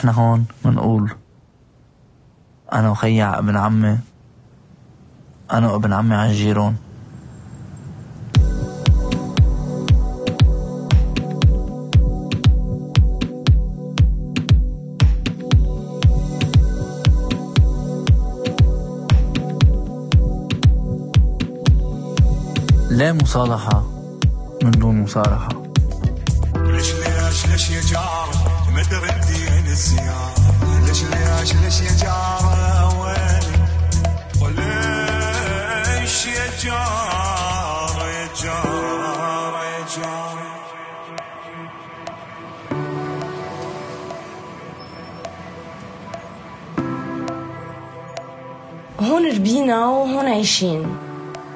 نحن هون منقول. أنا وخيع ابن عمي أنا وابن عمي عالجيرون لا مصالحة من دون مصارحة ليش يا جار مدري الدين الزيارة ليش ليش ليش يا جار وين؟ وليش يا جار يا جار يا جار هون ربينا وهون عايشين.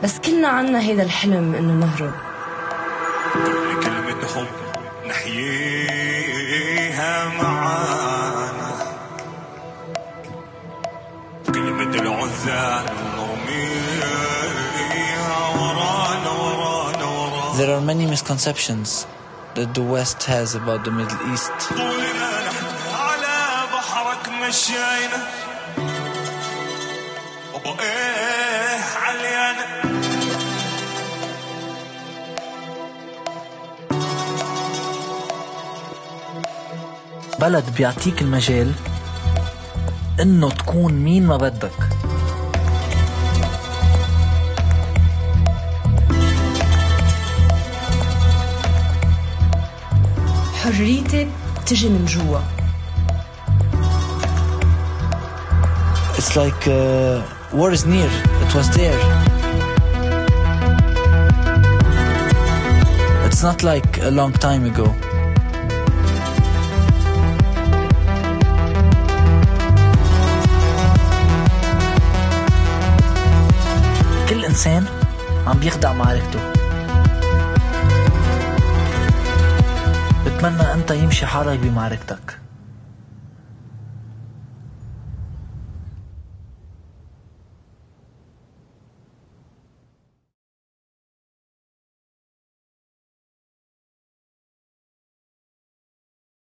بس كلنا عنا هيدا الحلم إنه نهرب. كل كلمة حب. نحييها معانا كلمة العزال نرميها ورانا ورانا ورانا There are many misconceptions that the West has about the Middle East. طولنا نحن على بحرك مشينا بلد بيعطيك المجال انه تكون مين ما بدك حريتك تجي من جوا It's like uh, war is near. It was there. It's not like a long time ago. إنسان عم بيخدع معركته. بتمنى أنت يمشي حالك بمعركتك.